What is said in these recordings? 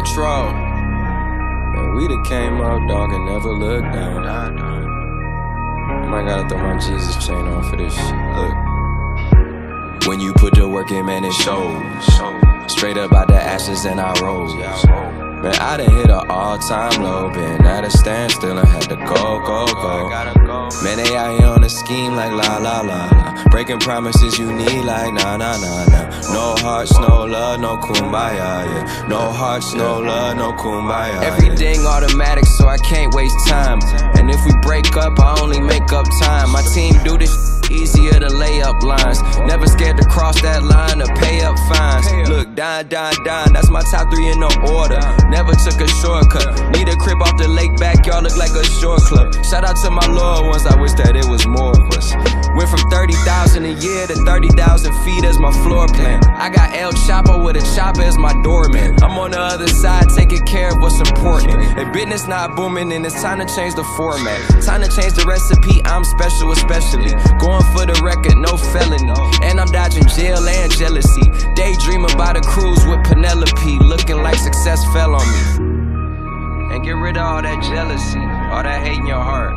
Metro. Man, we done came up, dog, and never looked down. I might gotta throw my Jesus chain on for this shit. Look. When you put the work in, man, it shows. Straight up out the ashes and I rose. Man, I done hit an all-time low, been at a standstill and had to go, go, go. Man, they out here on a scheme like la la la la. Breaking promises you need like nah nah nah nah. No hearts, no love, no kumbaya. Yeah. No hearts, no love, no kumbaya. Everything automatic, so I can't waste time. And if we break up, I only make up time. My team do this easier to lay up lines. Never scared to cross that line or pay up fines. Look, dine, dine, dine, that's my top three in no order. Never took a shortcut. Need a crib off the lake backyard, look like a short club. Shout out to my loyal ones, I wish that it was more of us. Went from 30,000 a year to 30,000 feet as my floor plan. I got El Chapo with a chopper as my doorman. I'm on the other side taking care of what's important. If business not booming, then it's time to change the format. Time to change the recipe, I'm special especially. Going for the record, no felony. And I'm dodging jail and jealousy. Daydreaming about a cruise with Penelope. Looking like success fell on me. And get rid of all that jealousy, all that hate in your heart.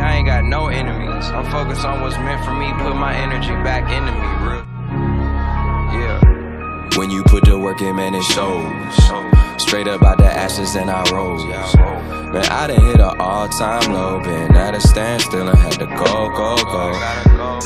I ain't got no enemies. I'm focused on what's meant for me, put my energy back into me, real. Yeah. When you put the work in, man, it shows. Straight up out the ashes and I rose. Man, I done hit an all-time low, been at a standstill and had to go, go, go.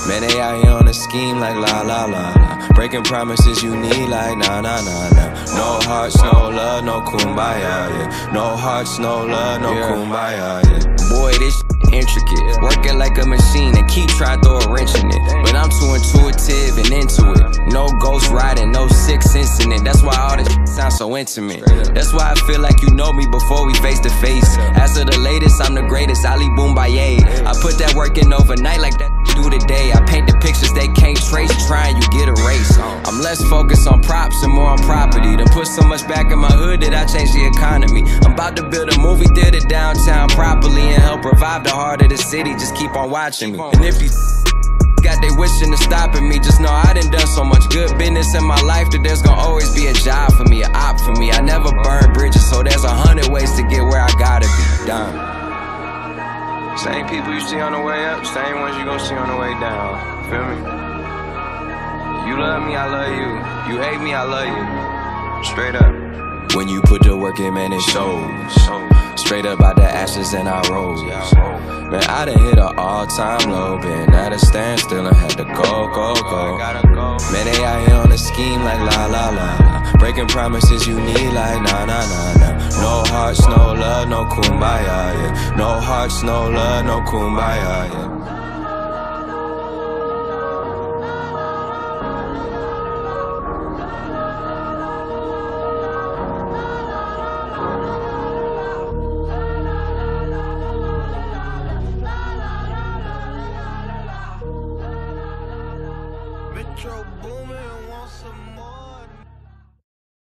Man, they out here on a scheme like la la la la. Breaking promises you need like nah nah nah nah. No hearts, no love, no kumbaya. Yeah. No hearts, no love, no kumbaya. Yeah. Boy, this intricate. Working like a machine and keep trying to throw a wrench in it. But I'm too intuitive and into it. No ghost riding, no six incident. That's why all this sounds so intimate. That's why I feel like you know me before we face to face. As of the latest, I'm the greatest. Ali Bomaye. I put that work in overnight like that do today. I paint the pictures they can't trace. Trying you get erased. I'm less focused on props and more on property. To put so much back in my hood that I change the economy. I'm about to build a movie theater downtown properly and help revive the heart of the city. Just keep on watching me. And if you they wishing to stopping me, just know I done done so much good business in my life that there's gonna always be a job for me, a op for me. I never burn bridges, so there's a hundred ways to get where I gotta be. Done. Same people you see on the way up, same ones you gonna see on the way down. Feel me? You love me, I love you. You hate me, I love you. Straight up. When you put the work in, man, it shows. Straight up out the ashes and I rose. Man, I done hit an all-time low, been at a standstill and had to go, go, go. Man, they out here on a scheme like la la la la. Breaking promises you need like nah nah nah nah. No hearts, no love, no kumbaya. Yeah. No hearts, no love, no kumbaya. Yeah. Metro Boomin, want some more.